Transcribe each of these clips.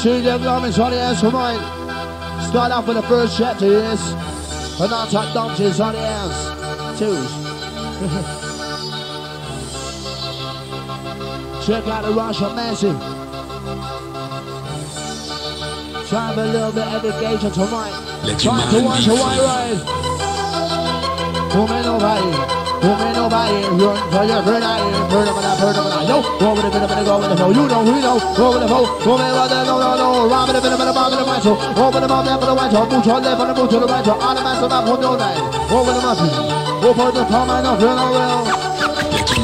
Children love audience tonight. Start off with the first chapter is an on-top dumps audience. Two. Check out the Russian Massive. Try a little bit of engagement tonight. Try to watch a white ride. May nobody? Who may nobody? Run for your friend I am. Burn them and I burn them and I know. Go with the bit of it, go with the flow. You know, we know. Go with the flow. Go with the no, no, no. Rob with the bit of white show. Open them up, there for the white show. Move to the left, on the move to the right. On the master map, hold your night. Over the muffin. Open the palm and feel no well.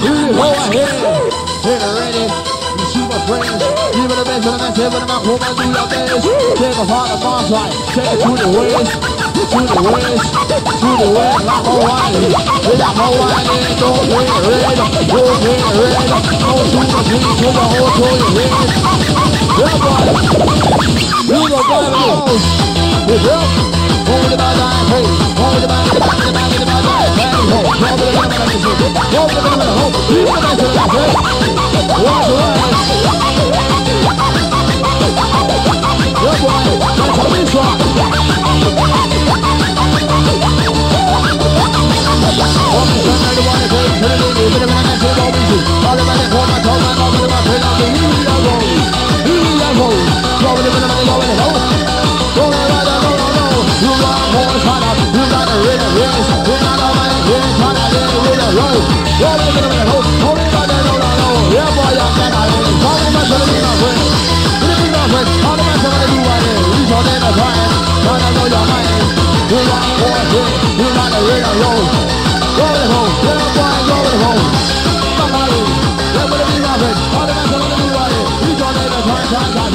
Here you go, I it. Here, ready. You see my friends. Even the best of the best, even the man might do your best. Take a part of my side. Take it to the west. To the west. To the west. Like Hawaii. Like Hawaii. Don't get red. Don't get red. Go to the beach. To the whole to your head. Yeah, boy. You go down the house. Yeah. Hold it the bad eye, hey. Hold the bad eye, the bad eye, the bad eye, hey. Hold the bad eye, hold the bad eye, hold the bad eye, hold the bad eye, hey. Watch the way. Yeah, You're not a real road. Right,